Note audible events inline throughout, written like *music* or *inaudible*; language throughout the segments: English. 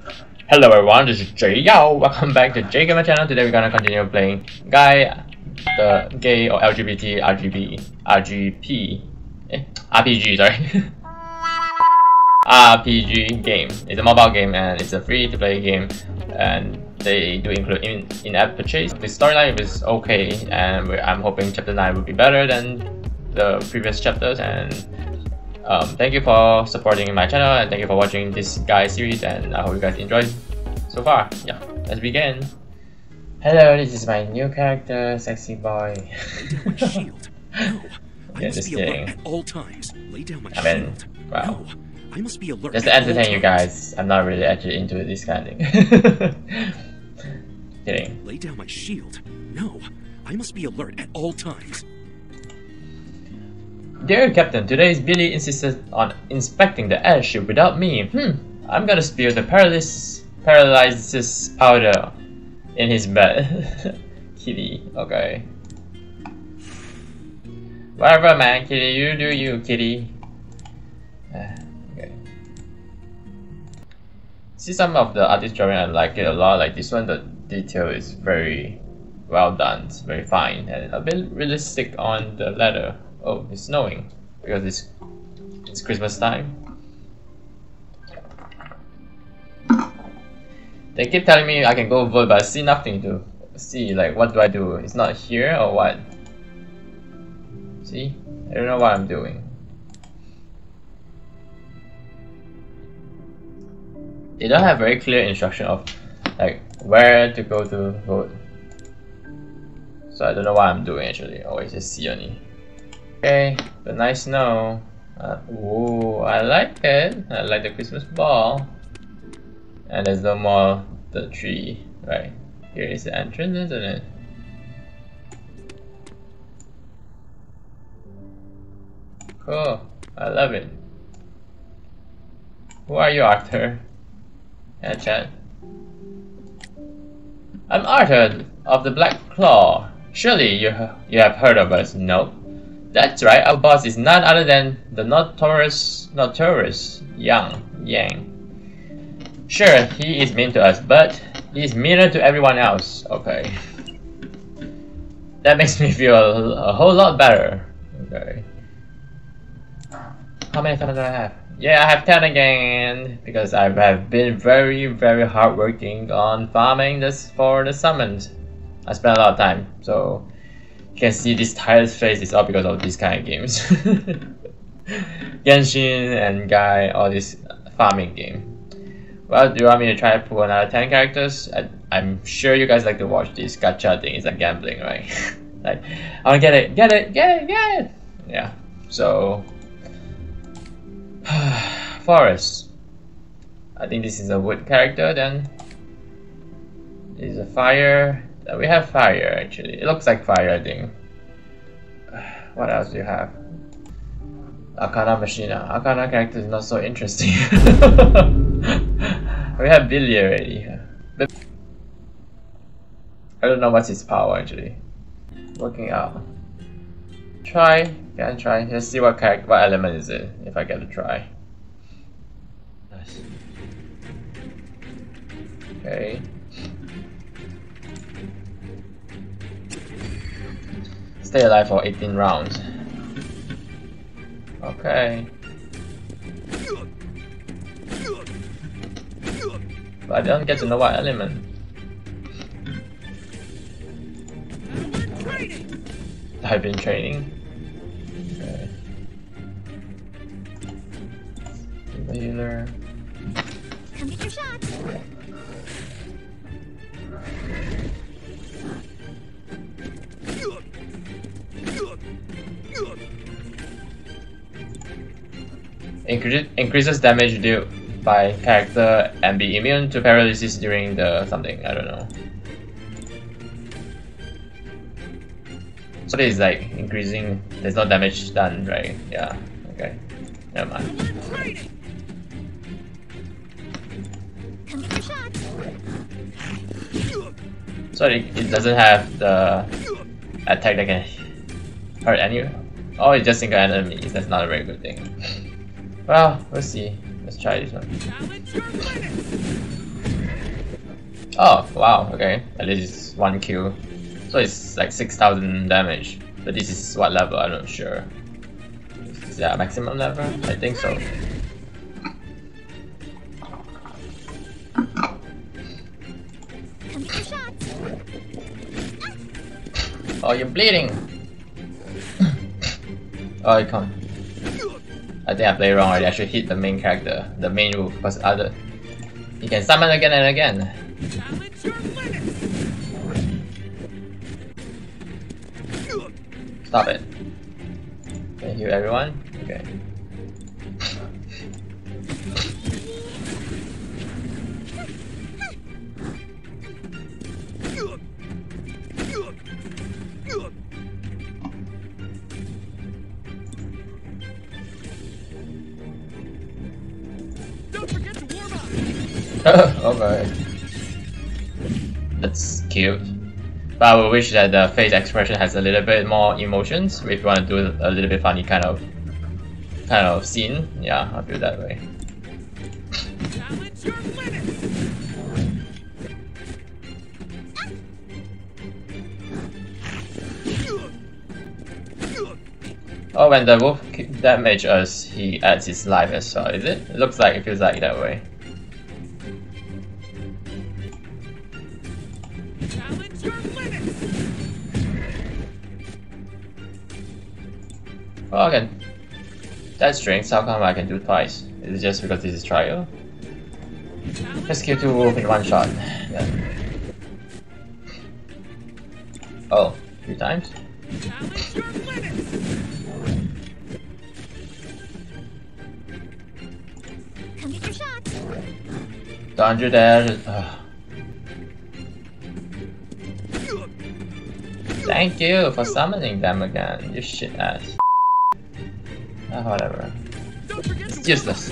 Hello everyone, this is Jay Yao. Welcome back to Jay Gamer channel. Today we're gonna continue playing GYEE, the gay or LGBT RGB RGP eh, RPG sorry *laughs* RPG game. It's a mobile game and it's a free to play game and they do include in in-app purchase. The storyline is okay and I'm hoping chapter 9 will be better than the previous chapters and um, thank you for supporting my channel and thank you for watching this GYEE series and I hope you guys enjoyed so far. Yeah, let's begin. Hello, this is my new character, sexy boy. shield. *laughs* No, I Yeah, must just be alert at all times. Lay down my I mean, shield. wow. No, I must be alert. Just to entertain you guys, I'm not really actually into this kind of thing. *laughs* Kidding. Lay down my shield. No, I must be alert at all times. Dear Captain, today's Billy insisted on inspecting the airship without me. Hmm, I'm gonna spill the paralysis, powder in his bed. *laughs* Kitty, okay. Whatever man, Kitty, you do you, Kitty. *sighs* Okay. See some of the artist drawing, I like it a lot. Like this one, the detail is very well done, very fine, and a bit realistic on the letter. Oh, it's snowing because it's it's Christmas time. They keep telling me I can go vote, but I see nothing to see. Like, what do I do? It's not here or what? See, I don't know what I'm doing. They don't have very clear instruction of like where to go to vote. So I don't know what I'm doing actually. Oh, it's just see only. Okay, the nice snow. Uh, ooh, I like it. I like the Christmas ball. And there's no more the tree. Right. Here is the entrance, isn't it? Cool. I love it. Who are you, Arthur? Yeah, chat. I'm Arthur of the Black Claw. Surely you, you have heard of us, no? That's right, our boss is none other than the notorious, notorious Yang Yang. Sure, he is mean to us, but he's meaner to everyone else. Okay. That makes *laughs* me feel a, a whole lot better. Okay. How many summons do I have? Yeah, I have 10 again because I have been very, very hardworking on farming this for the summons. I spent a lot of time, so can see this tired face is all because of these kind of games. *laughs* Genshin and GYEE, all this farming game. Well, do you want me to try to pull another 10 characters? I, I'm sure you guys like to watch this gacha thing. It's like gambling, right? *laughs* like, I wanna get it, get it, get it, get it! Yeah, so... *sighs* Forest. I think this is a wood character then. This is a fire. Uh, We have fire actually. It looks like fire, I think. *sighs* What else do you have? Arcana Machina. Akana character is not so interesting. *laughs* we have Billy already. I don't know what's his power actually. Working out. Try. Can I try? Let's see what character, what element is it. If I get to try. Nice. Okay. Stay alive for 18 rounds. Okay. But I don't get to know what element. I've been training. Okay. Healer. Come get your shots. Incre increases damage dealt by character and be immune to paralysis during the something. I don't know. So is like increasing. There's no damage done, right? Yeah. Okay. Never mind. So it, it doesn't have the attack that can hurt anyone. Oh, it's just single enemies. That's not a very good thing. Ah, well, we'll see. Let's try this one. Oh, wow, okay. At least it's one kill. So it's like 6000 damage. But this is what level? I'm not sure. Is that maximum level? I think so. Oh, you're bleeding! *coughs* oh, you can't. I think I played wrong already. I should hit the main character, the main move, because other. He can summon again and again. Stop it. Can you everyone? Okay. *laughs* okay. That's cute. But I would wish that the face expression has a little bit more emotions if you want to do a little bit funny kind of kind of scene. Yeah, I feel that way. Challenge your limits. Oh, when the wolf damage us, he adds his life as well, is it? It looks like it feels like that way. Oh, okay. That's strange, how come I can do twice? Is it just because this is trial? Let's kill two wolves in one shot. Then. Oh, three times? Come get your shots. Don't you dare. Thank you for summoning them again, you shit ass. Ah, whatever. Don't forget It's useless.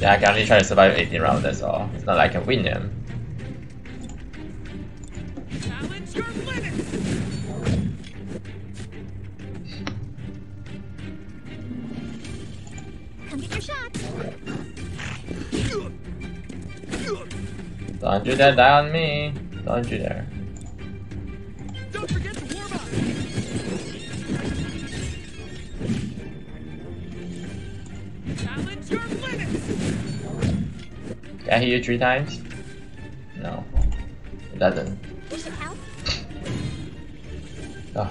Yeah, I can only try to survive 18 rounds, that's all. It's not like I can win them. challenge your limits. Come get your shots. Don't you dare die on me. Don't you dare. Can I hit you three times? No. It doesn't. Oh.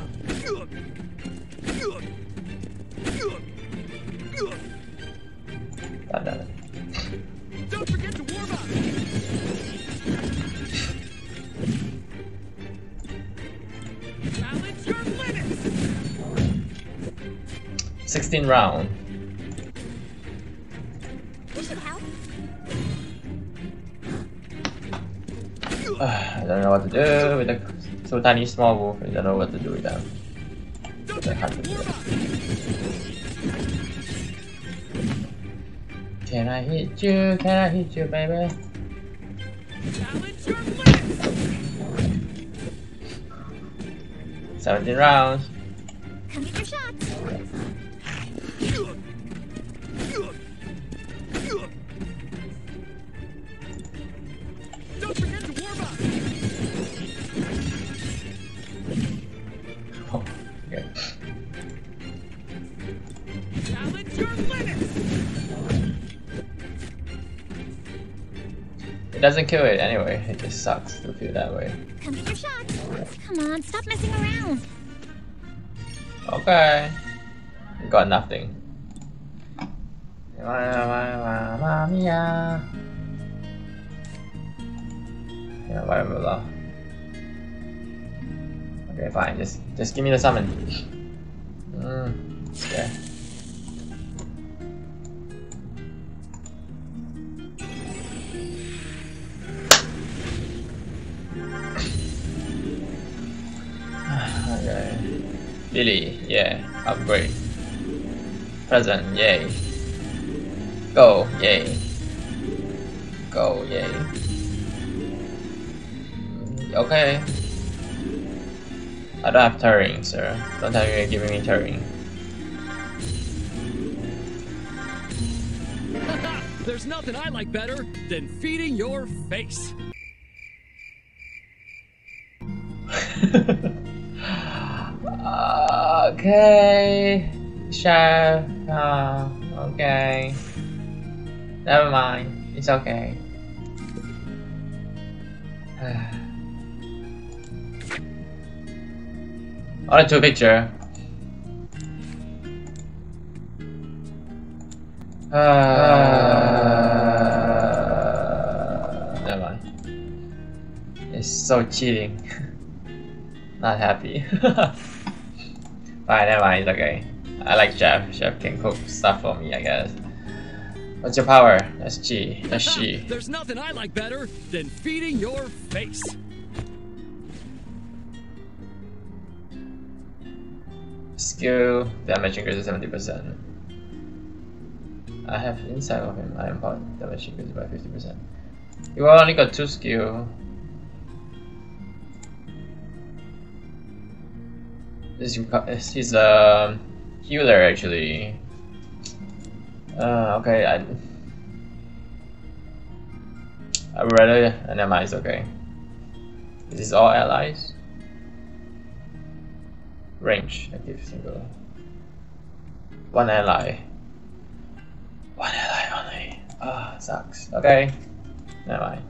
That doesn't. Don't forget to warm up. Challenge your limits. 16 round. Do with a so tiny small wolf. I don't know what to do with them. Can I hit you? Can I hit you, baby? Challenge 17 rounds. Doesn't kill it anyway. It just sucks to feel that way. Come get your shots. Come on, stop messing around. Okay. Got nothing. Mamma mia. Yeah, whatever lah. Okay, fine. Just, just give me the summon. Mm, okay. okay. Billy, yeah, upgrade. Present, yay. Go, yay. Go, yay. Okay. I don't have Turing, sir. Don't tell me you're giving me Turing. *laughs* There's nothing I like better than feeding your face. *laughs* *laughs* uh okay, chef. Uh, okay. Never mind. It's okay. *sighs* On to a picture. Uh, never mind. It's so cheating. *laughs* Not happy. *laughs* Fine, never mind, it's okay. I like Chef. Chef can cook stuff for me, I guess. What's your power? That's G. That's G. *laughs* There's nothing I like better than feeding your face. Skill damage increases 70%. I have inside of him. I am part damage increases by 50%. You only got two skill. This is he's a healer actually. Uh, okay, I. I rather never mind. It's okay. This is all allies. Range active single. One ally. One ally only. Ah, oh, sucks. Okay. Never mind.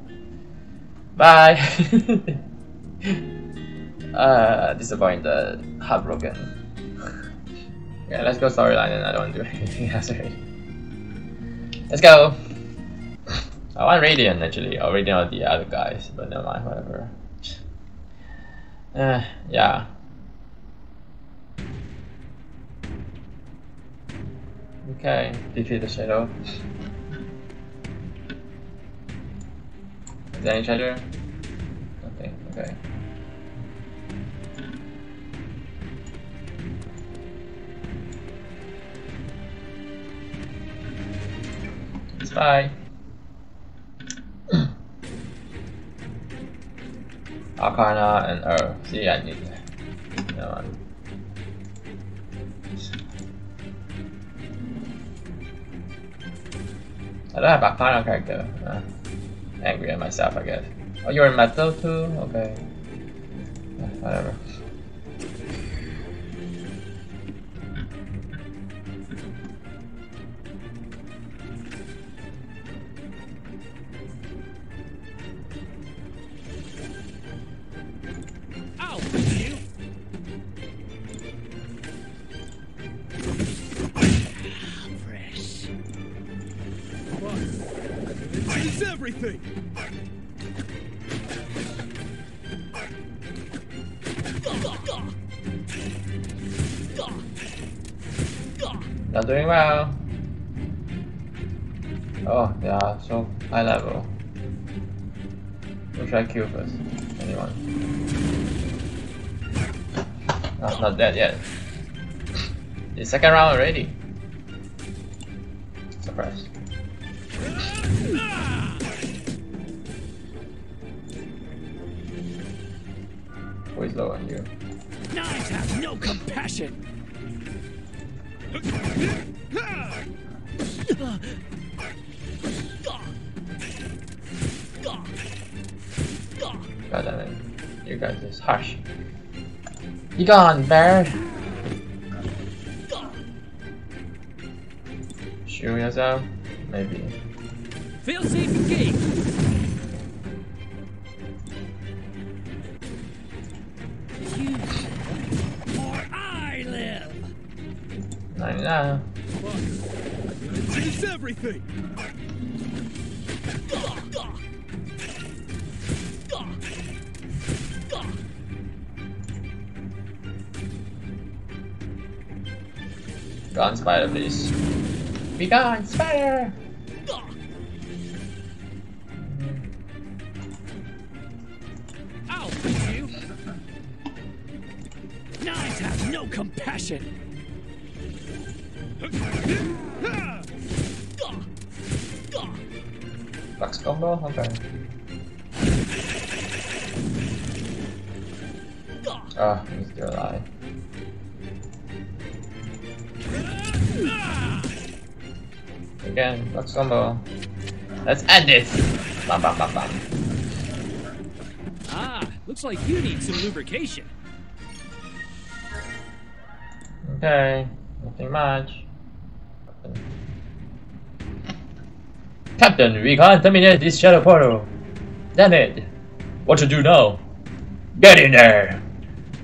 Bye. *laughs* uh, disappointed. Heartbroken. *laughs* yeah, let's go storyline and I don't do *laughs* anything else already. Let's go. I want Radiant actually, or Radiant or the other guys, but never mind, whatever. Uh, yeah. Okay, defeat the shadow. Is there any treasure? Nothing, okay. Fine. Arcana and Earth. See, I need that. I don't have a final character. Uh, angry at myself, I guess. Oh, you're in metal too? Okay. Whatever. High level. We'll try kill first. Anyone? No, not dead yet. It's second round already. Surprise. You gone, bear! Gone spider, please. Be gone, spider! I'll you. Knives have no compassion. Flux combo? Okay. Ah, he's still alive. Again, Flux combo. Let's end this! Bam bam bam bam. Ah, Looks like you need some lubrication. Okay, nothing much. Captain, we can't terminate this shadow portal. Damn it. What to do now? Get in there!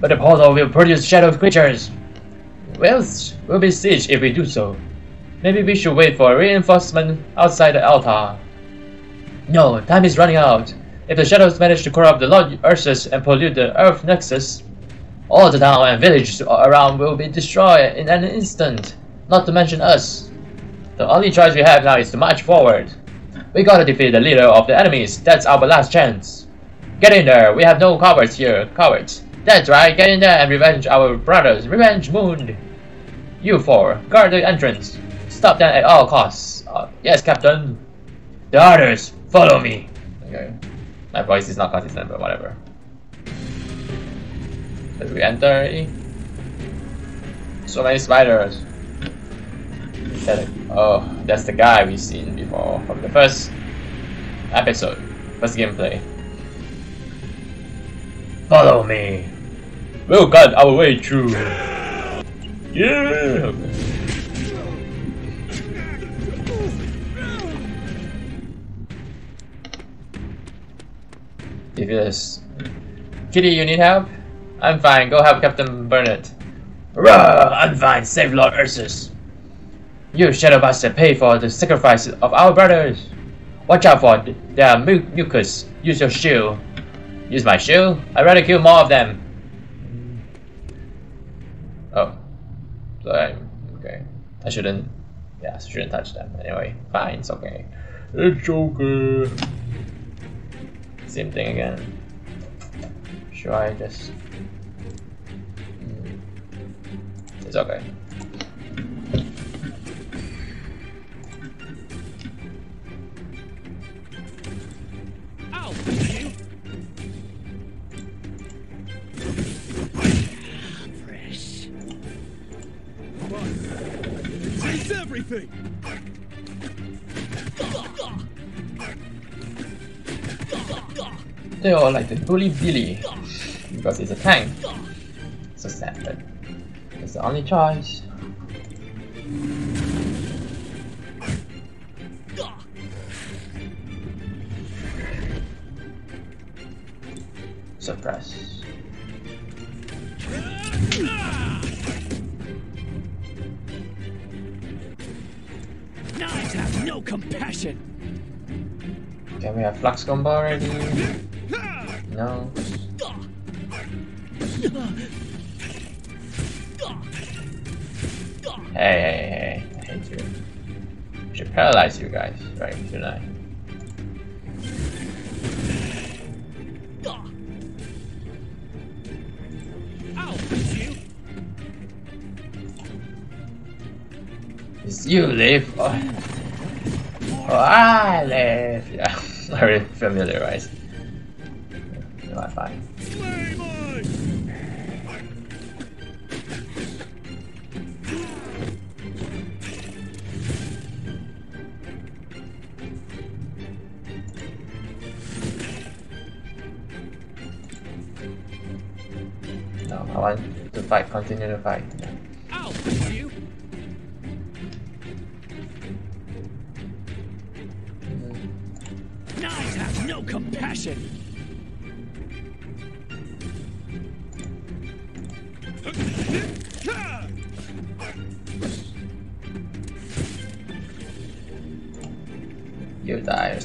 But the portal will produce shadow creatures. Well, we'll be sieged if we do so. Maybe we should wait for a reinforcement outside the altar. No, time is running out. If the shadows manage to corrupt the Lord Ursus and pollute the Earth Nexus, all the town and villages around will be destroyed in an instant, not to mention us. The only choice we have now is to march forward. We gotta defeat the leader of the enemies, that's our last chance. Get in there, we have no cowards here, cowards. That's right, get in there and revenge our brothers, revenge Moon. You four, guard the entrance. Stop them at all costs. Uh, yes, Captain. The others, follow me. Okay. My voice is not consistent, but whatever. As we enter, so many spiders. Oh, that's the guy we've seen before from the first episode, first gameplay. Follow me. We'll cut our way through. *laughs* Yeah. If it's Kitty, you need help? I'm fine. Go help Captain Bernard. Rah! I'm fine. Save Lord Ursus. You Shadow Bastard pay for the sacrifice of our brothers. Watch out for their mu mucus. Use your shield. Use my shield? I'd rather kill more of them. Oh. So I, okay. I shouldn't, yeah, shouldn't touch them. Anyway, fine, it's okay. It's okay. Same thing again. Should I just... Mm. It's okay. Ow! Fresh. It's everything! All like to bully Billy because he's a tank. So sad, but it's the only choice. Suppress. Knives have no compassion! Can we have Flux combo already? No. Hey, hey, hey, I hate you. I should paralyze you guys, right? Ow! You! Live. Oh. oh, I live. *laughs* Yeah, already familiarized. No, I want to fight, continue to fight. Knives have no compassion!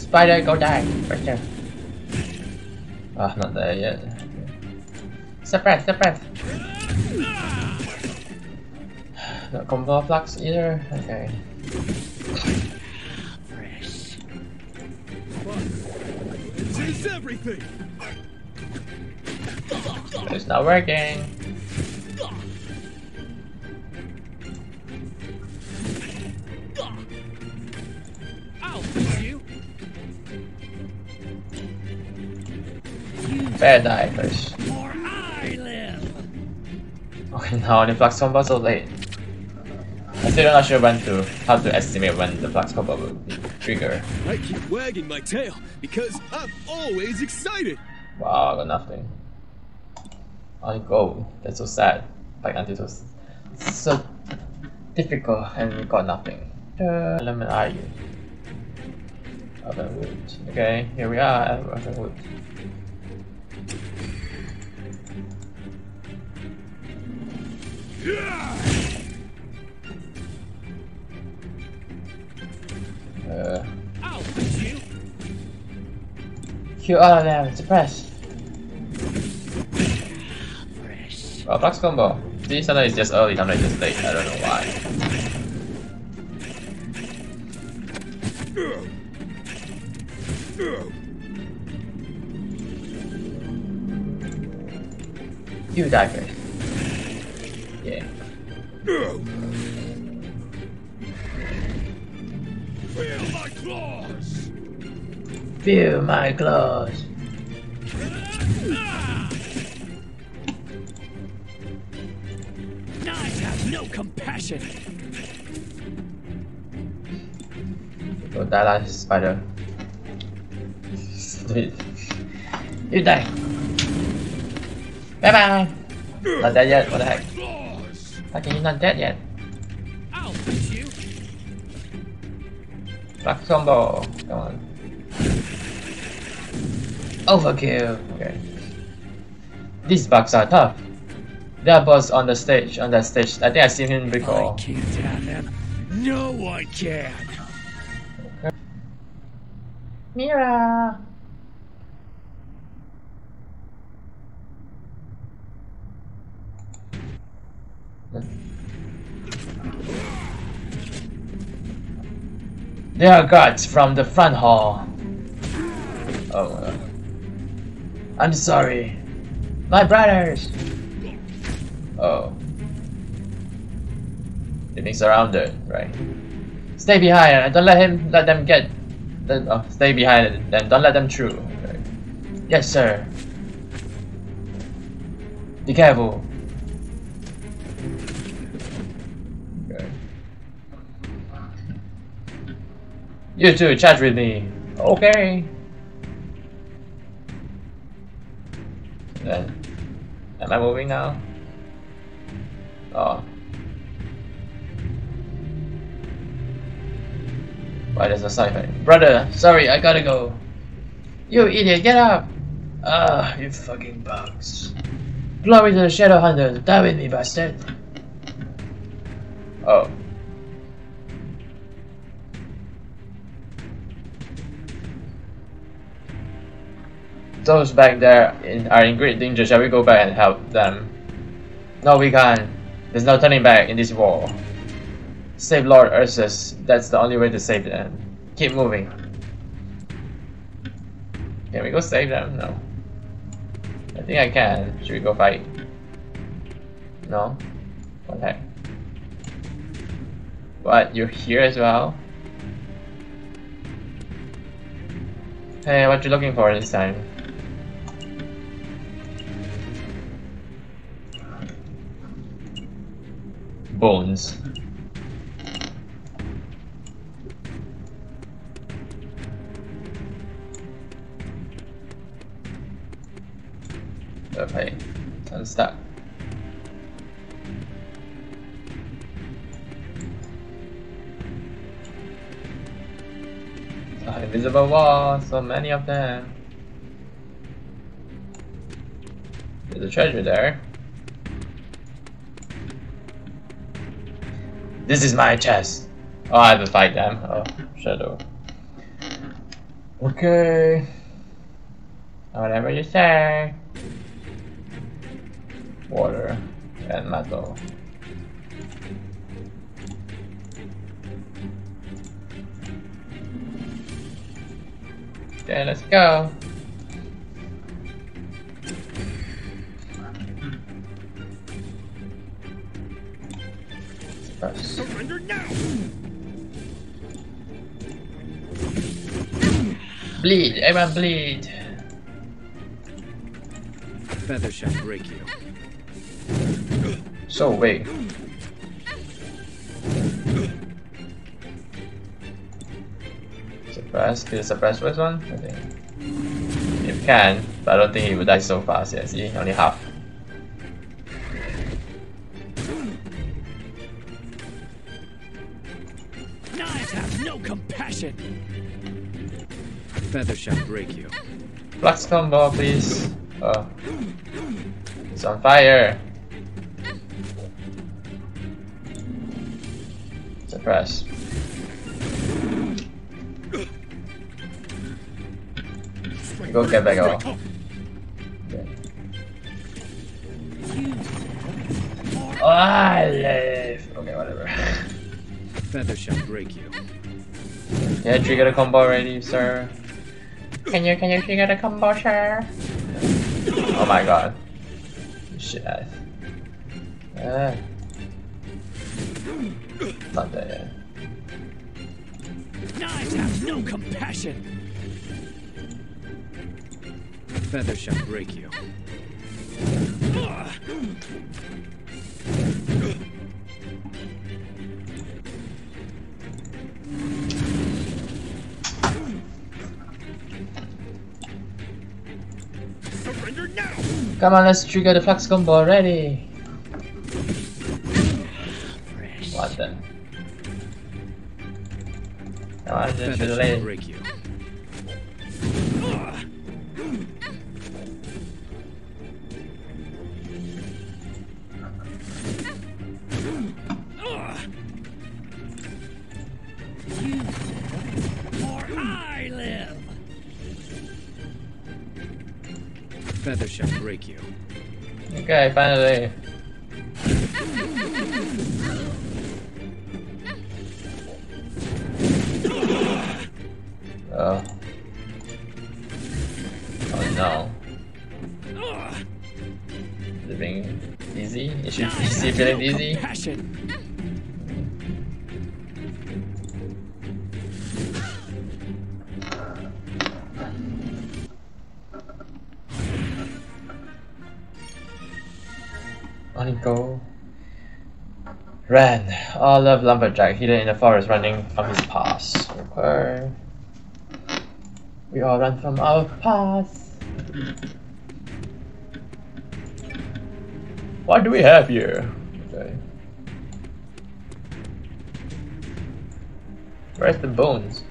Spider, go die. Right there. Ah, not there yet. Suppress, suppress. *sighs* Not combo flux either. Okay. Fresh. This is everything! It's not working. Bear die first. Or I! Okay, now the flux combo so late. I'm still not sure when to how to estimate when the flux combo will trigger. I keep wagging my tail because I'm always excited. Wow, I got nothing. on go. That's so sad. Like until so so difficult and we got nothing. Uh, element are you? Oven wood. Okay, here we are at oven wood. Uh, kill all of them. Suppress. Well, Flux combo. See, sometimes it's just early, sometimes it's just late. I don't know why. You die first. Feel my claws. Feel my claws. Knives have no compassion. Go die last spider. you die. Bye bye. Not dead yet. What the heck? Can you not dead yet? I'll fix you. Flux combo. Come on. Overkill. Okay. These bugs are tough. That boss on the stage, on that stage. I think I've seen him before. I can't have him. No one can. Mira. There are guards from the front hall. Oh, I'm sorry. My brothers! Oh. They're being surrounded, right? Stay behind and don't let him let them get then oh, stay behind and don't let them through. Okay. Yes, sir. Be careful. You two, chat with me. Okay. Then, am I moving now? Oh. Why does a sci-fi? Brother, sorry, I gotta go. You idiot, get up! Ah, you fucking bugs. Glory to the Shadow Hunter, die with me, bastard. Oh. Those back there in, are in great danger. Shall we go back and help them? No, we can't. There's no turning back in this war. Save Lord Ursus. That's the only way to save them. Keep moving. Can we go save them? No. I think I can. Should we go fight? No? What heck? What? You're here as well? Hey, what you looking for this time? Bones. Okay, I'm stuck. Ah, invisible wall, so many of them. There's a treasure there. This is my chest. Oh, I have to fight them. Oh, shadow. Okay. Whatever you say. Water and metal. Okay, let's go. Surrender now. Bleed, everyone bleed. Feather shall break you. So wait. Suppress, can you suppress first one? I think. You can, but I don't think he would die so fast, yeah, see, only half. Compassion. Feather shall break you. Flux combo, please. Oh. It's on fire. Suppress. Go get back off. Okay. Ah, oh, I live. Okay, whatever. *laughs* Feather shall break you. Yeah, trigger the combo already, sir. Can you can you trigger the combo, sir? Oh my god. Shit. Uh, not that yet. Knives have no compassion. Feather shall break you. Come on, let's trigger the flux combo already. What the? Come on, just Feather Okay, finally. Go. Ran. All of lumberjack hidden in the forest running from his past. Okay. We all run from our past. What do we have here? Okay. Where's the bones?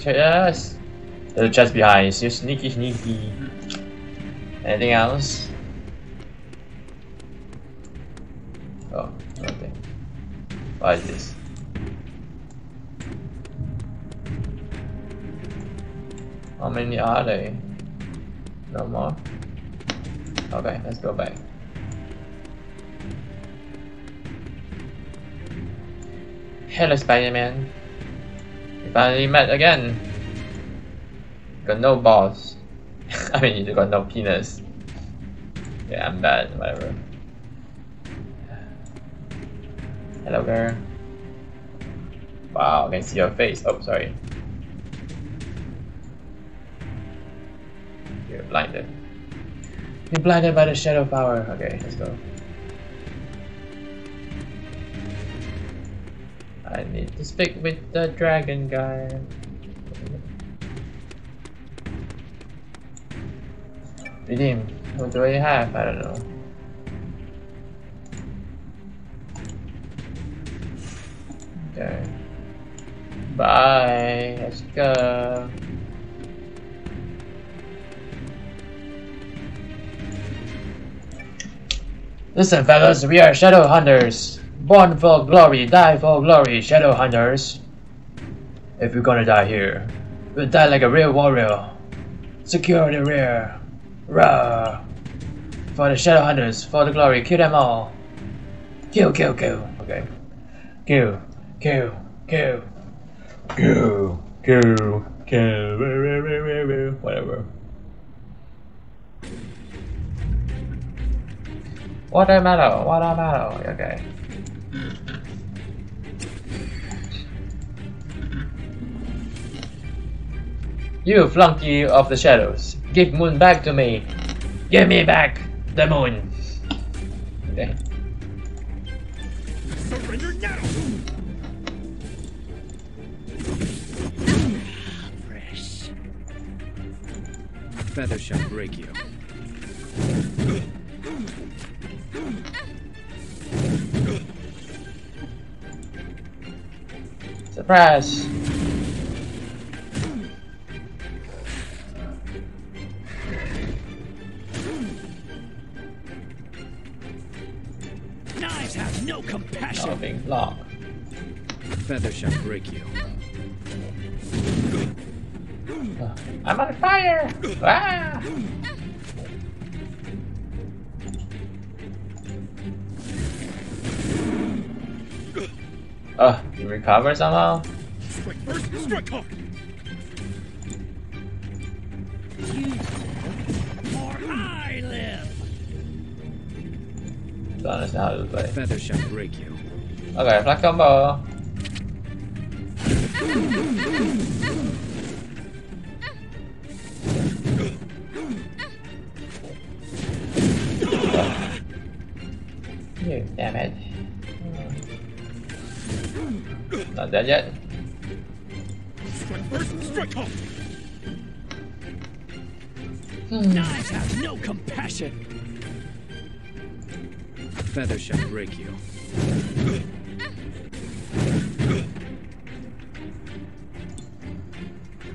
Chest. There's a chest behind. You sneaky, sneaky. Anything else? Oh, nothing. What is this? How many are they? No more? Okay, let's go back. Hello, Spider-Man. Finally met again. Got no balls. *laughs* I mean, you got no penis. Yeah, I'm bad, whatever. Hello, girl. Wow, I can see your face. Oh, sorry. You're blinded. You're blinded by the shadow power. Okay, let's go. To speak with the dragon guy. Redeem. What do I have? I don't know. Okay. Bye. Let's go. Listen, fellas, we are shadow hunters. Born for glory, die for glory, shadow hunters. If we're gonna die here, we'll die like a real warrior. Secure the rear. Rah! For the shadow hunters, for the glory, kill them all. Kill, kill, kill. Okay. Kill, kill, kill. Kill, kill, kill. Whatever. Watermelon, watermelon. Okay. You flunky of the shadows, give moon back to me. Give me back the moon. Okay. Surrender now! Fresh. Feather shall break you. Surprise! Knives have no compassion. Nothing block. Feather shall break you. I'm on fire! Ah! Oh, you recover somehow? Strike first, strike hard! I live. Don't understand how to play. Feather shall break you. Okay, flat combo. Not dead yet. Strike first, strike hard! Knives have no compassion. Feather shall break you.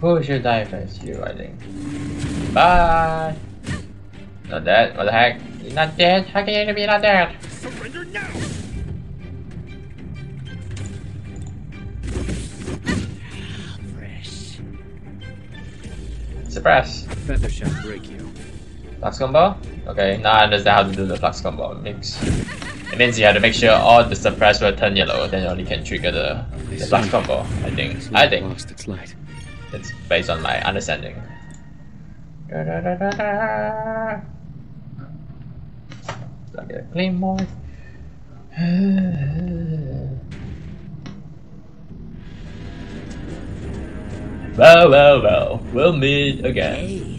Who should die first? You, I think. Bye! Not dead? What the heck? You're not dead? How can you be not dead? Suppress. Feather shall break you. Flux combo? Okay, now I understand how to do the flux combo. It means, it means you have to make sure all the suppress will turn yellow, then you only can trigger the, the flux combo, I think. I think. lost its light. It's based on my understanding. Da-da-da-da-da. Like a claymore. *sighs* *sighs* *sighs* well, well, well, we'll meet again.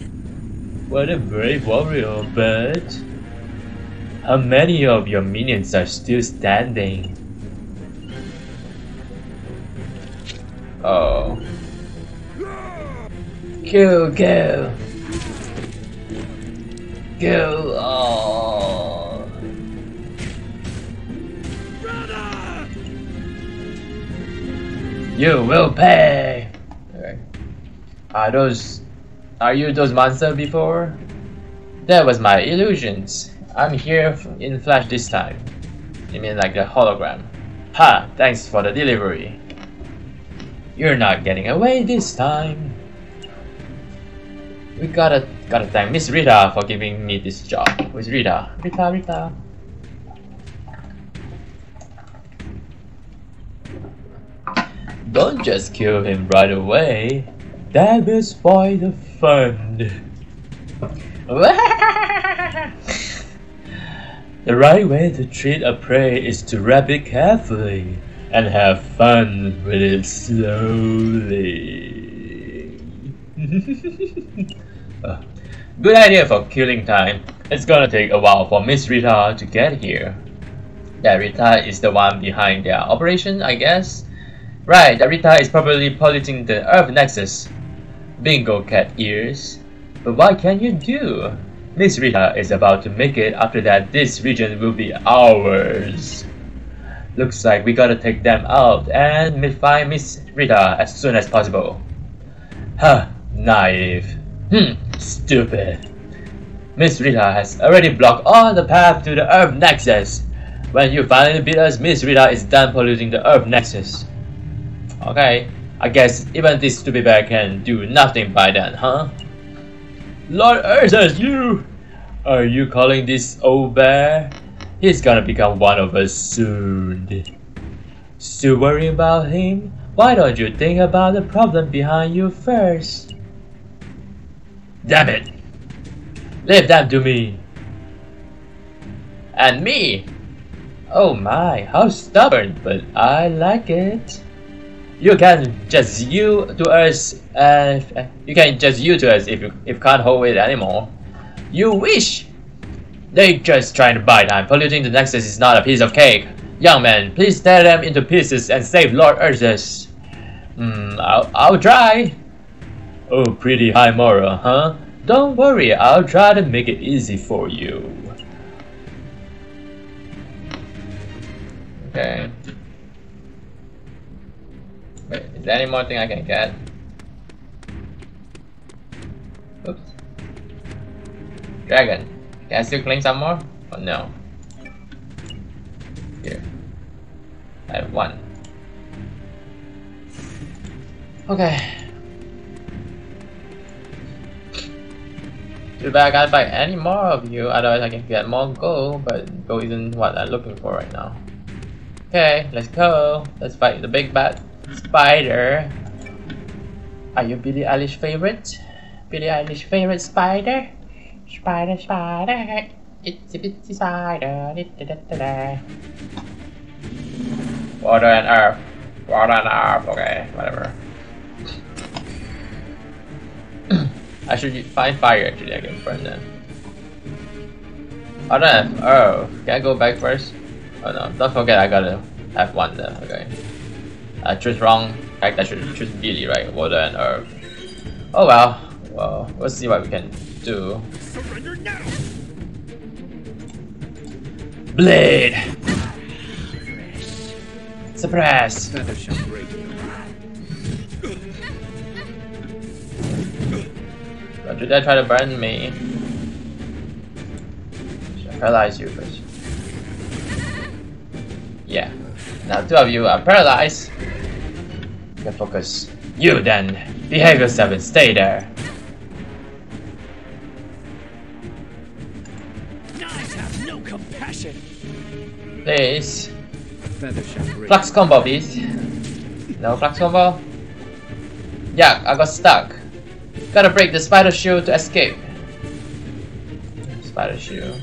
What a brave warrior, but how many of your minions are still standing? Oh. Kill, kill. Kill all. You will pay. Are those? Are you those monsters before? That was my illusions. I'm here in flash this time. You mean like the hologram? Ha! Thanks for the delivery. You're not getting away this time. We gotta gotta thank Miss Rita for giving me this job. Who's Rita? Rita, Rita. Don't just kill him right away. That will spoil the fun. the right way to treat a prey is to wrap it carefully and have fun with it slowly. Uh, *laughs* good idea for killing time. It's gonna take a while for Miss Rita to get here. That Rita is the one behind their operation, I guess. Right, that Rita is probably polluting the Earth Nexus. Bingo cat ears. But what can you do? Miss Rita is about to make it after that this region will be ours. Looks like we gotta take them out and find Miss Rita as soon as possible. Huh, naive. Hmm, stupid. Miss Rita has already blocked all the path to the Earth Nexus. When you finally beat us, Miss Rita is done polluting the Earth Nexus. Okay, I guess even this stupid bear can do nothing by then, huh? Lord Ursus, you! Are you calling this old bear? He's gonna become one of us soon. Still worrying about him? Why don't you think about the problem behind you first? Damn it! Leave that to me! And me! Oh my, how stubborn, but I like it. You can just you to us. Uh, you can just you to us if you if can't hold it anymore. You wish. They just trying to buy time. Polluting the Nexus is not a piece of cake. Young man, please tear them into pieces and save Lord Ursus. Hmm, I'll, I'll try. Oh, pretty high moral, huh? Don't worry, I'll try to make it easy for you. Okay. Wait, is there any more thing I can get? Oops. Dragon. Can I still claim some more? Oh no. Here. I have one. Okay. Too bad I can't fight any more of you, otherwise I can get more gold, but gold isn't what I'm looking for right now. Okay, let's go. Let's fight the big bad spider. Are you Billie Eilish favorite? Billie Eilish favorite spider? Spider, spider, it's a bitsy spider. Water and earth. Water and earth, okay, whatever. *clears throat* I should find fire actually, I can burn. I don't have, oh, can I go back first? Oh no, don't forget I gotta have one there, okay. I choose wrong, I should choose Billy, right? Water and earth. Oh well, well, we'll see what we can do. Blade! Suppress! Don't you dare try to burn me. Should I paralyze you first? Yeah. Now two of you are paralyzed. You can focus. You then! Behave yourself and stay there. Knives have no compassion. Please. Feather shall break Flux combo, please. No flux combo? Yeah, I got stuck. Gotta break the spider shield to escape. Spider shield.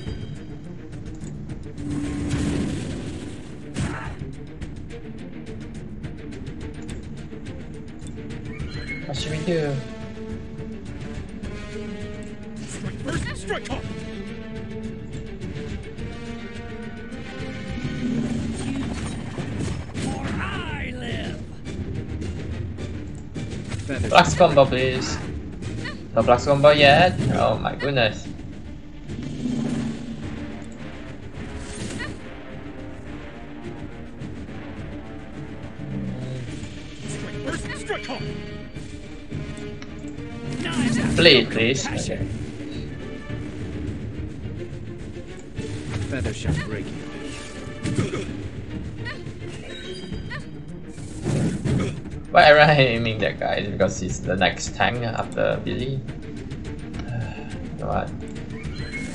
Do? Strike first, strike. Feather Flux combo, please. No flux combo yet? Oh my goodness. Knives have please. Feather shall break you. Why am I aiming that guy? Because he's the next tank after Billy? *sighs* you know what?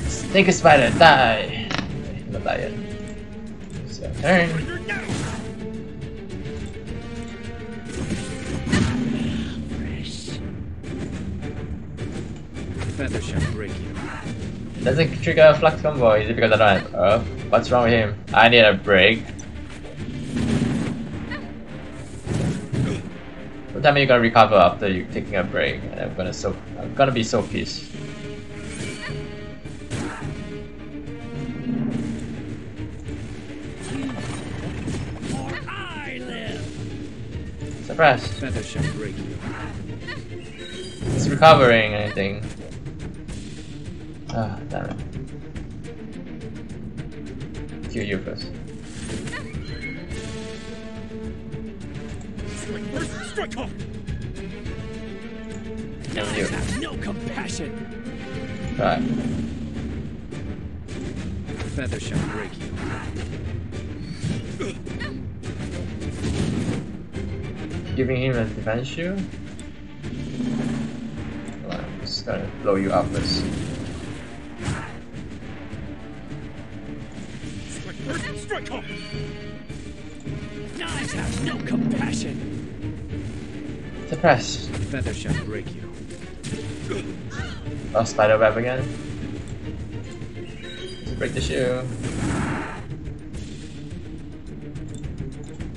Snake spider, die! Okay, not die yet. It's your turn. Does it trigger a flux combo? Is it because I don't have Earth? What's wrong with him? I need a break. What time are you gonna recover after you taking a break? And I'm gonna so I'm gonna be so pissed. For I live. Suppress. Feather shall break you. It's recovering, I think. Ah, damn it. Kill you first. Strike hard! Kill you. have no compassion. Right. Feather shall break you. Giving him a defense shield. Well, I'm just gonna blow you up first. Strike strike hard! Knives have no compassion. Suppress. Feather shall break you. Oh, spider web again. Break the shoe.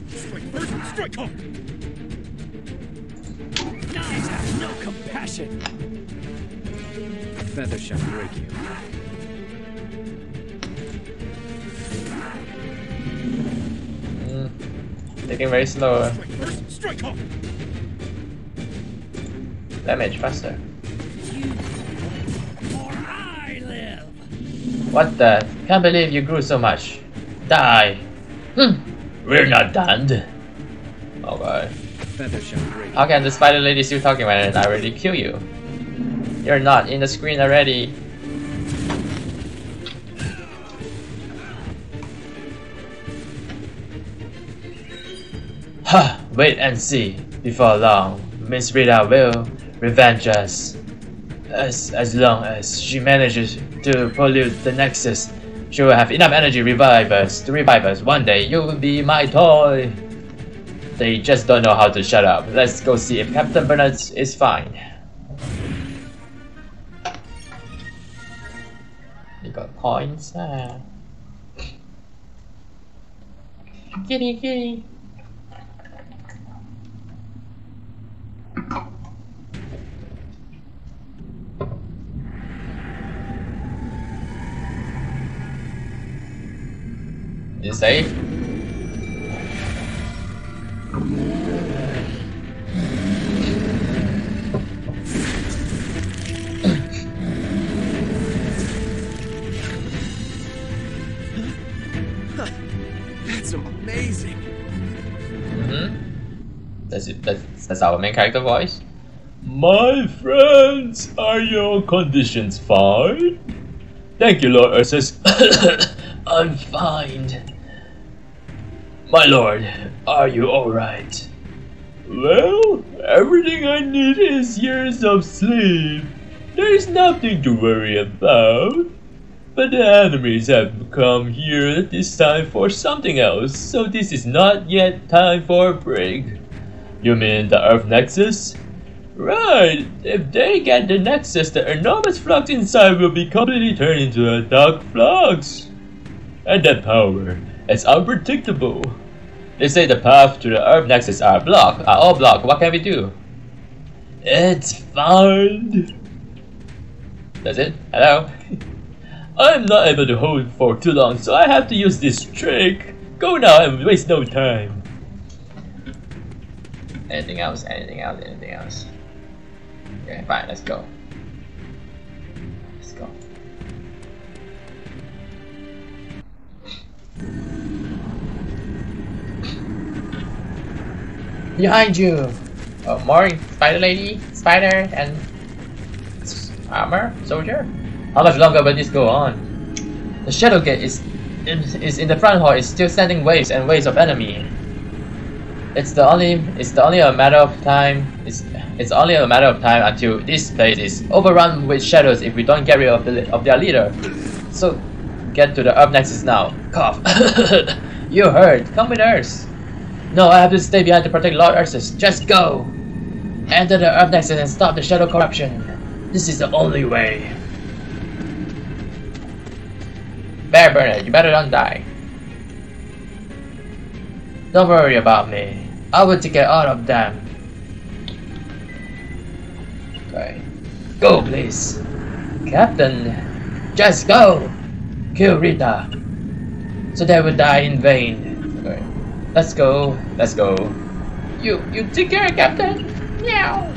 Strike first, strike hard! Knives have No compassion. Feather shall break you. Taking very slow. Strike first, strike hard. Damage faster. Or I live. What the? Can't believe you grew so much. Die. Hmm. We're not done. Oh god. Feather shall break How can the spider lady still talking when I already kill you? You're not in the screen already. Wait and see. Before long, Miss Rita will revenge us. As, as long as she manages to pollute the Nexus, she will have enough energy revive us. To revive us, one day you will be my toy. They just don't know how to shut up. Let's go see if Captain Bernard is fine. You got coins. Ah. Kitty, kitty. You safe? That's amazing. That's. That's, that's our main character voice. My friends, are your conditions fine? Thank you, Lord Ursus. *coughs* I'm fine. My lord, are you alright? Well, everything I need is years of sleep. There's nothing to worry about. But the enemies have come here this time for something else, so this is not yet time for a break. You mean the Earth Nexus? Right, if they get the Nexus, the enormous flux inside will be completely turned into a dark flux. And that power is unpredictable. They say the path to the Earth Nexus are blocked, are all blocked. What can we do? It's fine. That's it? Hello? *laughs* I'm not able to hold for too long, so I have to use this trick. Go now and waste no time. Anything else? Anything else? Anything else? Okay, fine, let's go. Let's go. Behind you! Oh, more spider lady, spider, and armor, soldier? How much longer will this go on? The shadow gate is in, is in the front hall is still sending waves and waves of enemy. It's the only it's the only a matter of time it's it's only a matter of time until this place is overrun with shadows if we don't get rid of the of their leader. So get to the Earth Nexus now. Cough. *laughs* you heard. Come with us. No, I have to stay behind to protect Lord Ursus. Just go. Enter the Earth Nexus and stop the shadow corruption. This is the only way. Bear Bernard, you better don't die. Don't worry about me. I will take care of them. Okay. Go, please. Captain, just go. Kill Rita. So they will die in vain. Okay. Let's go. Let's go. You, you take care, Captain. Meow.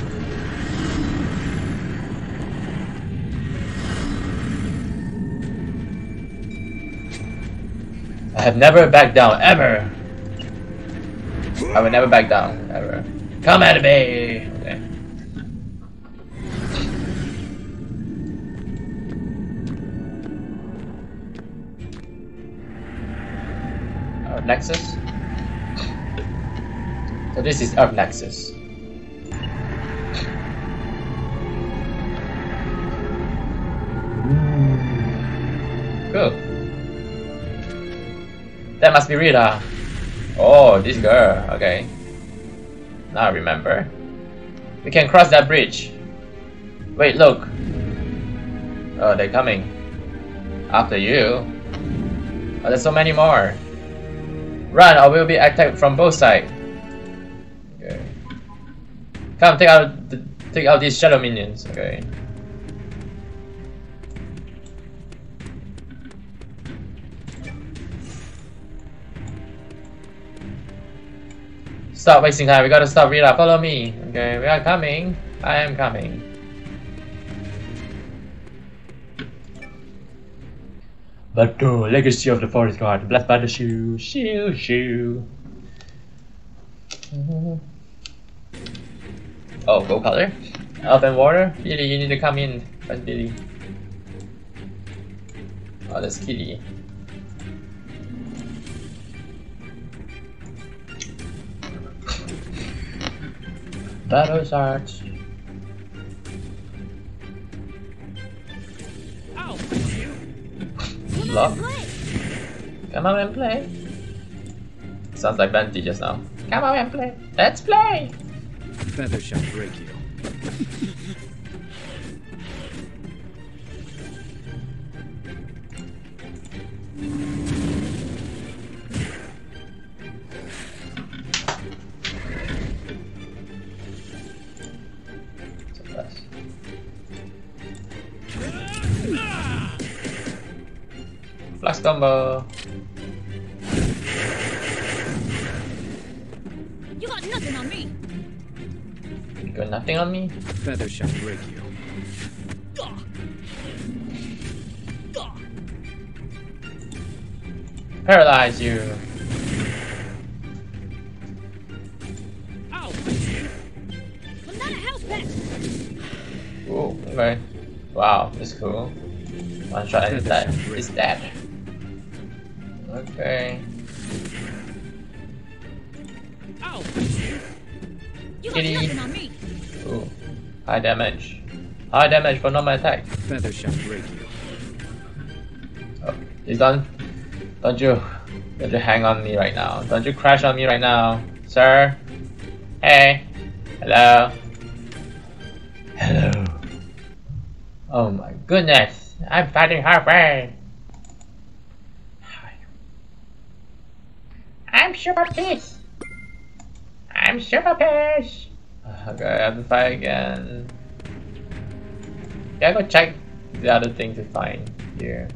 I have never backed down, ever. I will never back down, ever. Come at me! Okay. Nexus. So this is Earth Nexus. Cool. That must be Rita. Oh, this girl. Okay. Now I remember. We can cross that bridge. Wait, look. Oh, they're coming. After you. Oh, there's so many more. Run or we'll be attacked from both sides. Okay. Come, take out the, take out these shadow minions. Okay. Stop wasting time. We gotta stop Rita. Follow me. Okay, we are coming. I am coming. But the legacy of the forest guard, blessed by the shoe, shoe, shoe. Mm-hmm. Oh, go color. Up and water. Billy, you need to come in. That's Billy. Oh, that's Kitty. Battle starts. Ow! Lock. Play. Come on and play. Sounds like Benty just now. Come on and play. Let's play. Feather shall break you. *laughs* Flash combo. You got nothing on me. You got nothing on me. Feather shall break you. Paralyze you. Ow! I'm not a house pet. Ooh, okay. Wow, this is cool. One shot and it's dead. It's dead. Okay. Ow! Oh. You got Kitty. nothing on me. Ooh. High damage. High damage but not my attack. Feather shall break you. Oh, he's done. Don't you don't you hang on me right now. Don't you crash on me right now, sir. Hey. Hello. Hello. Oh my goodness. I'm fighting halfway. I'm super pissed. I'm super pissed. Okay, I have to fight again. Yeah, go check the other thing to find here.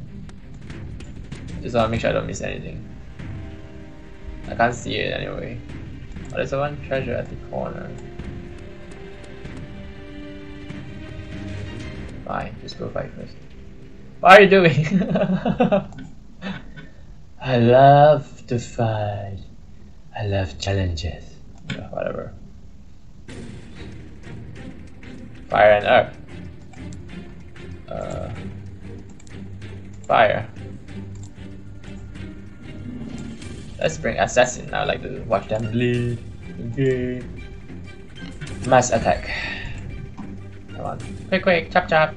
Just wanna make sure I don't miss anything. I can't see it anyway. Oh, there's a one treasure at the corner. Fine, just go fight first. What are you doing? *laughs* I love to fight. I love challenges. Yeah, whatever. Fire and earth. Uh, fire. Let's bring assassin I like to watch them bleed. Okay. Mass attack. Come on. Quick, quick, chop, chop.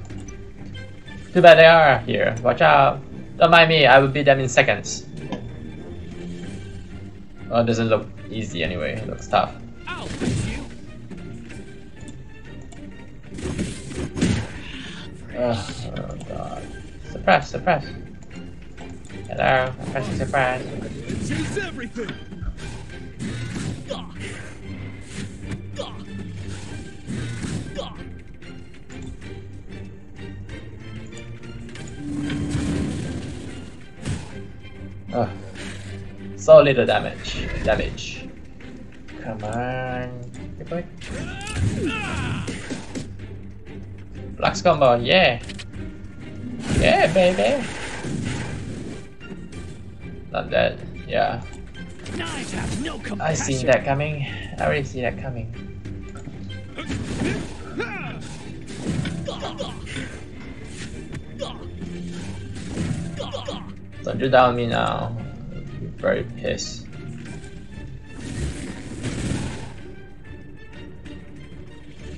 Too bad they are here. Watch out. Don't mind me, I will beat them in seconds. Oh, it doesn't look easy anyway. It looks tough. Oh god. Suppress, suppress. Hello, I'm suppress. So little damage. Damage. Come on. Quick. Flux combo, yeah. Yeah, baby. Not dead. Yeah. Knives have no I seen that coming. I already see that coming. Don't you down me now. Very pissed.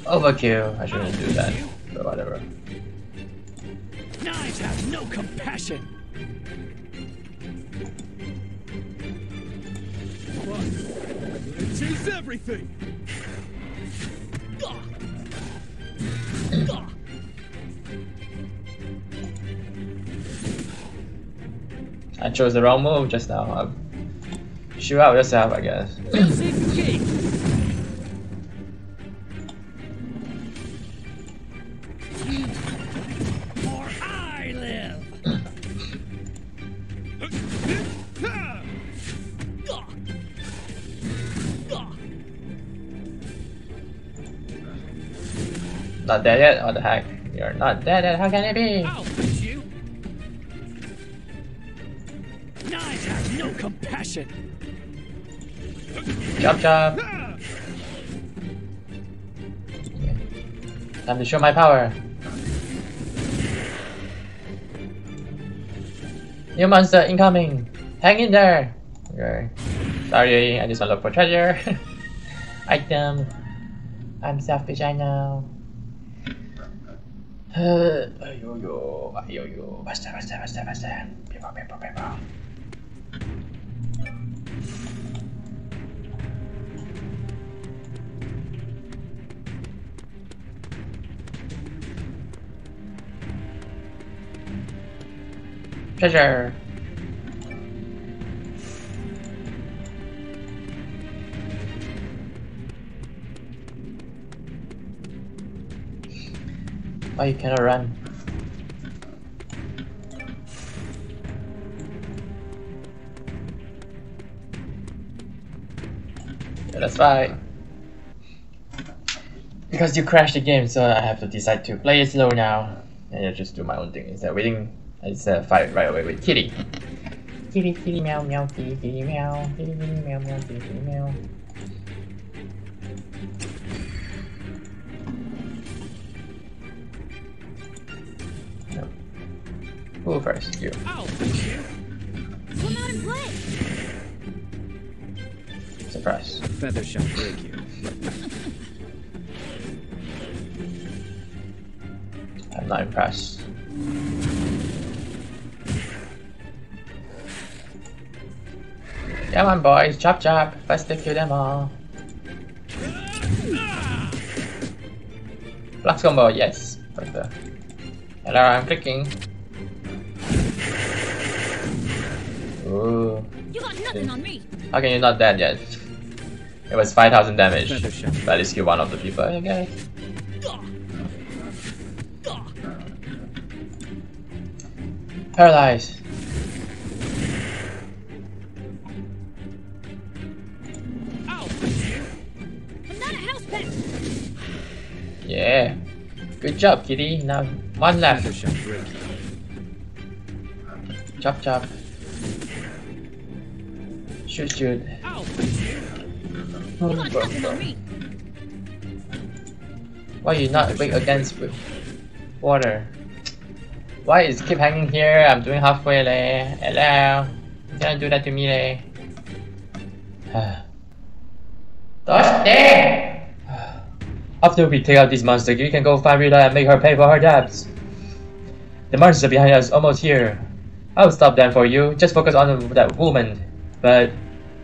Overkill. I shouldn't do that. But whatever. Knives have no compassion. Choose everything. I chose the wrong move just now. I'm... Shoot out yourself, I guess. not dead yet? What the heck? You're not dead yet, how can it be? Ow. Chop chop! Time to show my power. New monster incoming! Hang in there! Okay. Sorry, I just wanna look for treasure. *laughs* Item. I'm selfish, I know. *sighs* Uh, ayo yo, ayo yo, basta basta basta basta. People, people, people. Treasure. Why you cannot run? Yeah, that's right. Because you crashed the game, so I have to decide to play it slow now. And I just do my own thing instead of waiting. I just uh, fight right away with Kitty. Kitty, kitty, meow, meow, kitty, kitty, meow, kitty, kitty, meow, meow, kitty, kitty, meow. No. Who first? You. I'll fix you. Come out and play. Surprise. Feather shall break you. I'm not impressed. Come on, boys, chop chop, let's kill them all. Flux combo, yes. Right there. Hello, I'm clicking. Ooh, You got nothing on me. how can you not dead yet? It was 5000 damage. Feather shall But it's kill one of the people, okay. Paralyzed. Yeah. Good job, kitty. Now one Feather left. shall break you. Chop chop. Shoot shoot. I'll fix you. You got nothing on me. Why you not weak against with water? Why is keep hanging here? I'm doing halfway leh. Hello. You cannot do that to me leh. *sighs* Dusty! After we take out this monster, you can go find Rita and make her pay for her debts. The monsters behind us almost here. I'll stop them for you. Just focus on that woman. But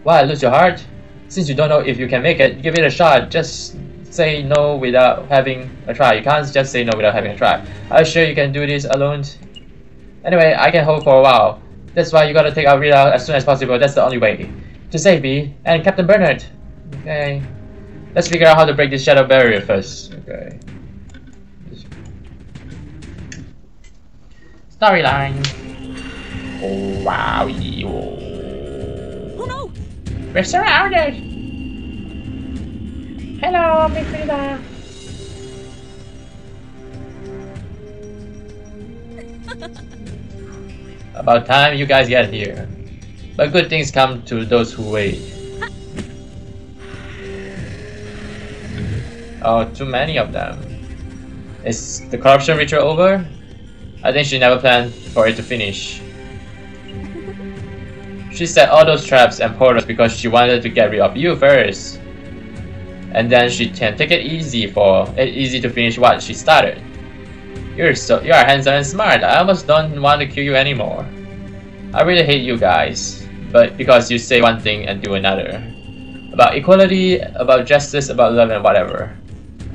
why lose your heart? Since you don't know if you can make it, give it a shot. Just say no without having a try. You can't just say no without having a try. I'm sure you can do this alone. Anyway, I can hold for a while. That's why you gotta take out Rita as soon as possible. That's the only way. To save me and Captain Bernard. Okay. Let's figure out how to break this shadow barrier first. Okay. Storyline. Oh wow. Oh no! We're surrounded! Hello, Big Frida! *laughs* About time you guys get here. But good things come to those who wait. Oh, too many of them. Is the corruption ritual over? I think she never planned for it to finish. She set all those traps and portals because she wanted to get rid of you first. And then she can take it easy for it easy to finish what she started. You're so you are handsome and smart. I almost don't want to kill you anymore. I really hate you guys, but because you say one thing and do another. About equality, about justice, about love and whatever.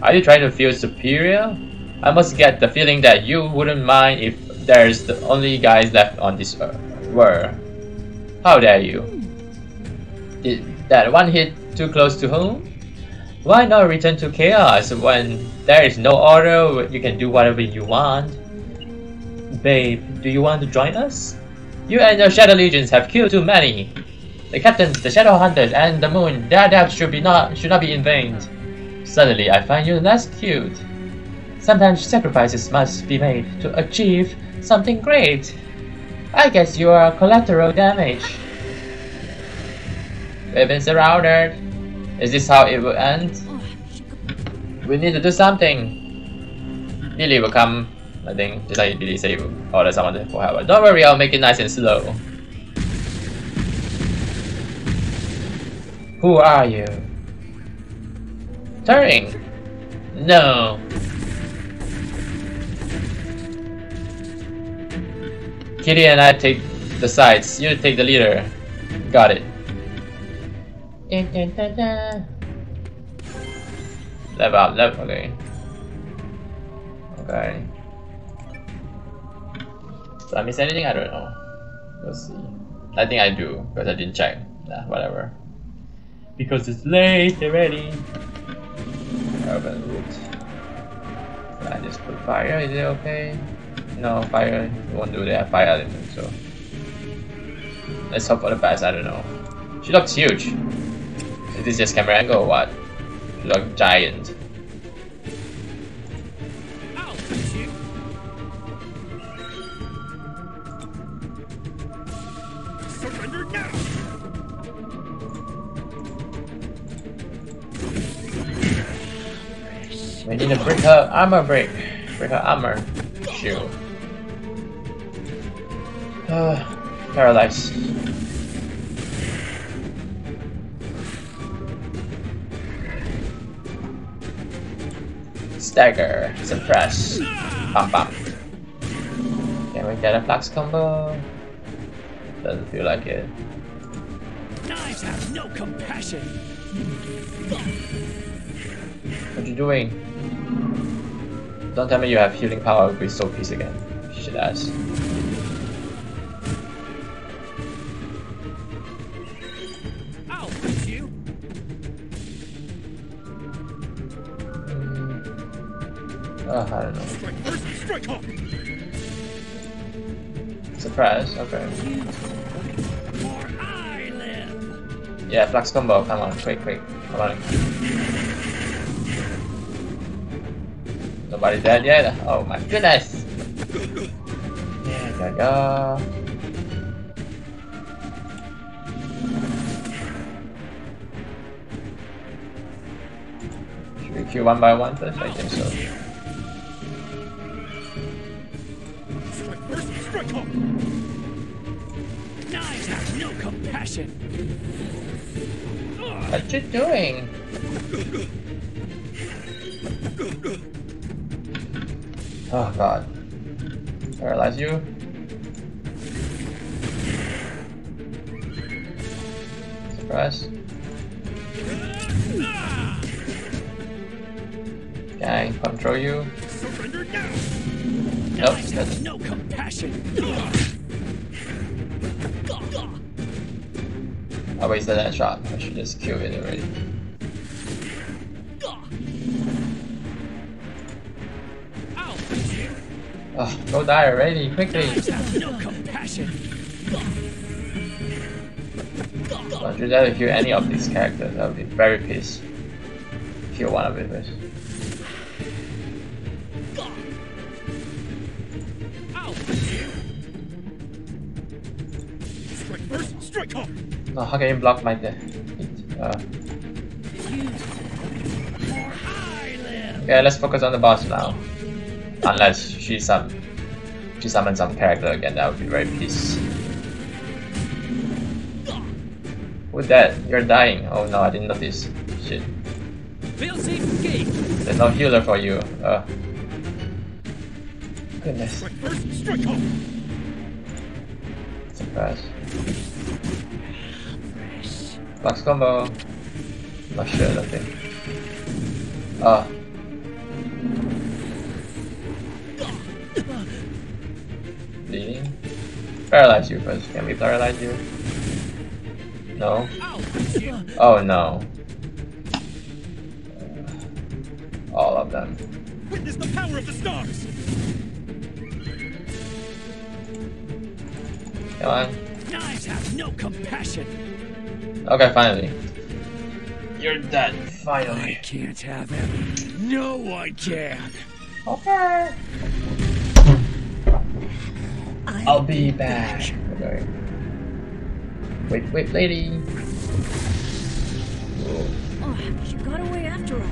Are you trying to feel superior? I must get the feeling that you wouldn't mind if there's the only guys left on this earth. World. How dare you? Did that one hit too close to home? Why not return to chaos when there is no order, you can do whatever you want? Babe, do you want to join us? You and your Shadow Legions have killed too many. The captains, the Shadow Hunters, and the Moon, their deaths should be not should not be in vain. Suddenly, I find you less cute. Sometimes sacrifices must be made to achieve something great. I guess you are collateral damage. We've been surrounded. Is this how it will end? We need to do something. Billy will come, I think, just like Billy said, will order someone for help. Don't worry, I'll make it nice and slow. Who are you? Turing! No! Kitty and I take the sides, you take the leader. Got it. Dun, dun, dun, dun. Level up, level, okay. Okay. Did I miss anything? I don't know. We'll see. I think I do, because I didn't check. Nah, whatever. Because it's late already. Urban. Can I just put fire? Is it okay? No, fire won't do that. Fire element, so. Let's hope for the best, I don't know. She looks huge. Is this just camera angle or what? She looks giant. Armor break. Break her armor. Shield. Uh, paralyze. Stagger. Suppress. Bam bam. Can we get a flux combo? Doesn't feel like it. Knives have no compassion. What are you doing? Don't tell me you have healing power with Soul Piece again. Shit ass. I'll fix you. Oh, I don't know. Strike first, strike hard. Surprise, okay. For I live. Yeah, flux combo, come on, quick, quick. Come on. Dead yet? Oh my goodness! Yeah, yeah, yeah. Should we kill one by one first? I think so. Strike first, strike hard. Knives have no compassion. What you doing? Oh god. Paralyze you? Surprise. Can I control you? Surrender now. Nope, have no compassion. I wasted that shot. I should just kill it already. Oh, go die already, quickly! No compassion. You dare to kill any of these characters, I would be very pissed. Kill one of it first. You. Strike first, strike hard. No, how can you block my death? Uh, okay, let's focus on the boss now. Unless she some she summons some character again, that would be very pissed. Who's that? You're dying. Oh no, I didn't notice. Shit. There's no healer for you. Uh. Goodness. Surprise. Flux combo. Not sure, think. Ah. Bleeding. Paralyze you first. Can we paralyze you? No. I'll fix you. Oh no. All of them. Witness the power of the stars. Come on. Knives have no compassion. Okay, finally. You're dead. Finally. I can't have him. No one can. Okay. I'll be back. Okay. Wait, wait, lady. Oh, she got away after all.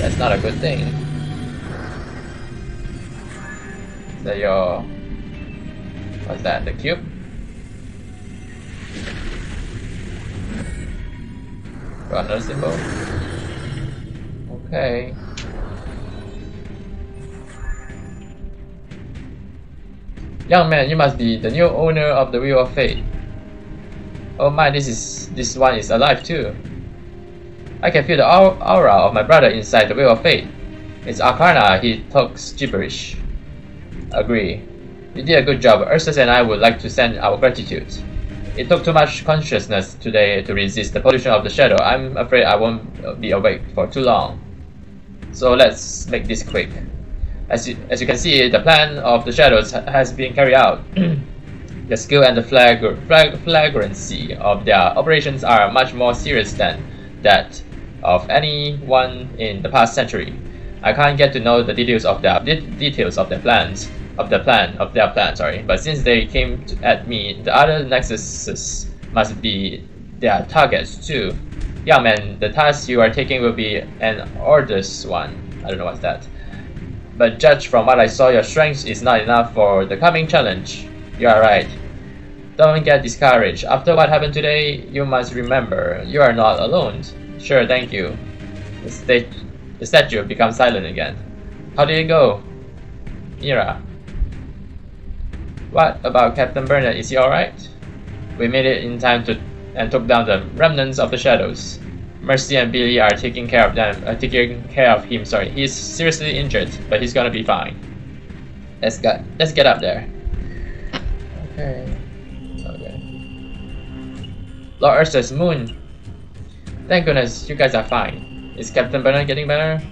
That's not a good thing. Is that your... What's that, the cube? Got another symbol? Okay. Young man, you must be the new owner of the Wheel of Fate. Oh my, this is this one is alive too. I can feel the aura of my brother inside the Wheel of Fate. It's Arcana, he talks gibberish. Agree. You did a good job. Ursus and I would like to send our gratitude. It took too much consciousness today to resist the pollution of the shadow. I'm afraid I won't be awake for too long. So let's make this quick. As you, as you can see, the plan of the shadows ha- has been carried out. *clears throat* the skill and the flagr- flag- flagrancy of their operations are much more serious than that of anyone in the past century. I can't get to know the details of their de- details of their plans of the plan of their plan. Sorry, but since they came at me, the other nexuses must be their targets too. Yeah, man, the task you are taking will be an arduous one. I don't know what's that. But judge from what I saw, your strength is not enough for the coming challenge. You are right. Don't get discouraged. After what happened today, you must remember you are not alone. Sure, thank you. The, the statue becomes silent again. How did it go? Mira. What about Captain Bernard? Is he alright? We made it in time to and took down the remnants of the shadows. Mercy and Billy are taking care of them. Uh, taking care of him. Sorry, he's seriously injured, but he's gonna be fine. Let's get let's get up there. Okay. Okay. Lord Ursus, Moon. Thank goodness you guys are fine. Is Captain Bernard getting better?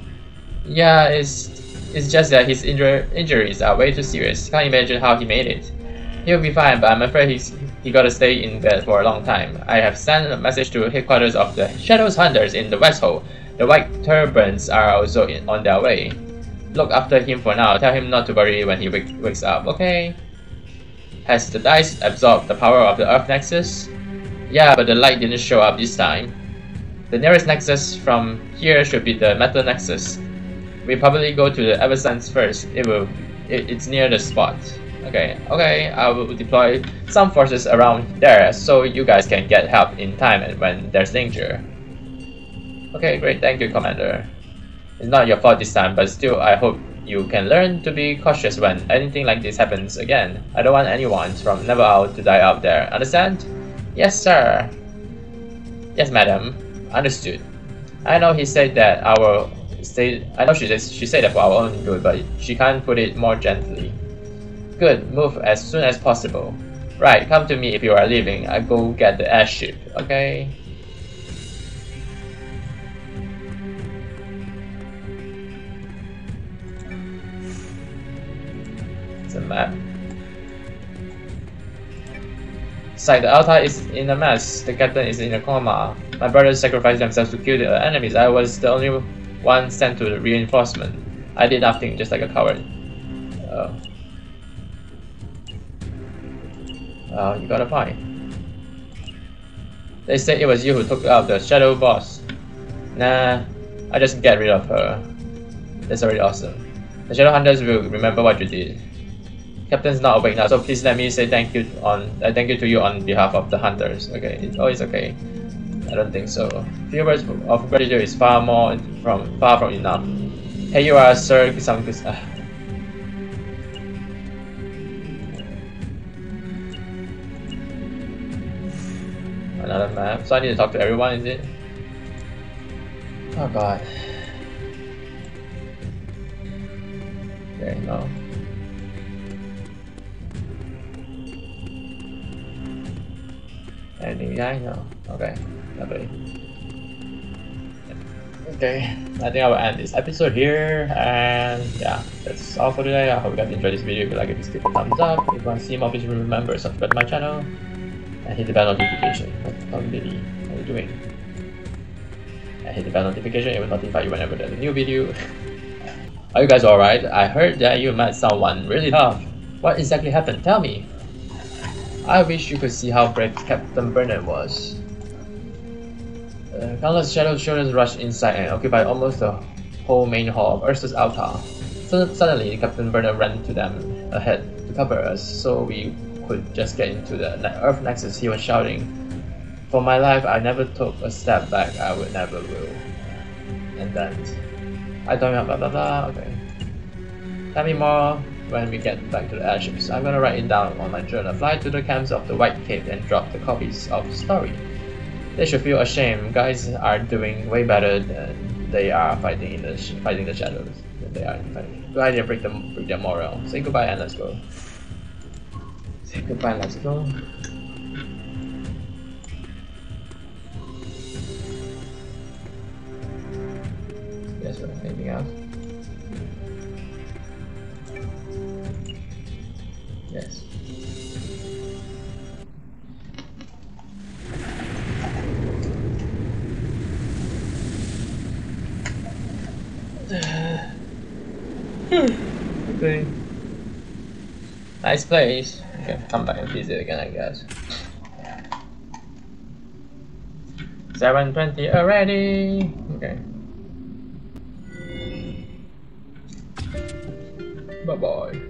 Yeah, it's it's just that his injur injuries are way too serious. Can't imagine how he made it. He'll be fine, but I'm afraid he's he gotta stay in bed for a long time. I have sent a message to headquarters of the Shadows Hunters in the West Hole. The White Turbans are also in, on their way. Look after him for now. Tell him not to worry when he wake, wakes up, okay? Has the dice absorbed the power of the Earth Nexus? Yeah, but the light didn't show up this time. The nearest Nexus from here should be the Metal Nexus. We probably go to the Eversense first. It will. It, it's near the spot. Okay, okay. I will deploy some forces around there so you guys can get help in time and when there's danger. Okay, great. Thank you, Commander. It's not your fault this time, but still, I hope you can learn to be cautious when anything like this happens again. I don't want anyone from Never Out to die out there. Understand? Yes, sir. Yes, madam. Understood. I know he said that our say I know she she said that for our own good, but she can't put it more gently. Good, move as soon as possible. Right, come to me if you are leaving. I go get the airship, okay? A map. It's like the altar is in a mess, the captain is in a coma. My brothers sacrificed themselves to kill the enemies. I was the only one sent to the reinforcement. I did nothing, just like a coward. Oh. Oh, you got a point. They say it was you who took out the shadow boss. Nah, I just get rid of her. That's already awesome. The shadow hunters will remember what you did. Captain's not awake now, so please let me say thank you on uh, thank you to you on behalf of the hunters. Okay, oh, it's okay. I don't think so. Few words of gratitude is far more from far from enough. Hey, you are Sir some. Uh, another map. So I need to talk to everyone, is it? Oh god. Okay, no. Anything behind? No. Okay. Lovely. Okay, I think I will end this episode here, and yeah, that's all for today. I hope you guys enjoyed this video. If you like it, please give it a thumbs up. If you want to see more, please remember to subscribe to my channel and hit the bell notification. What? How are you doing? And hit the bell notification, it will notify you whenever there's a new video. *laughs* Are you guys alright? I heard that you met someone really tough. What exactly happened? Tell me. I wish you could see how brave Captain Bernard was. Uh, countless shadow children rushed inside and occupied almost the whole main hall of Ursus altar. So suddenly, Captain Bernard ran to them ahead to cover us so we could just get into the Earth Nexus. He was shouting, For my life, I never took a step back. I would never will. And then, I don't know, blah blah blah. Okay. Tell me more when we get back to the airships. I'm gonna write it down on my journal. Fly to the camps of the White Cape and drop the copies of the story. They should feel ashamed. Guys are doing way better than they are fighting in the fighting the shadows. Than they are fighting. Good idea. Break them, break their morale. Say goodbye and let's go. Goodbye. Let's go. Yes, sir. Anything else? Yes. okay. Nice place. Okay, come back and visit again, I guess. 720 already. Okay. Bye bye.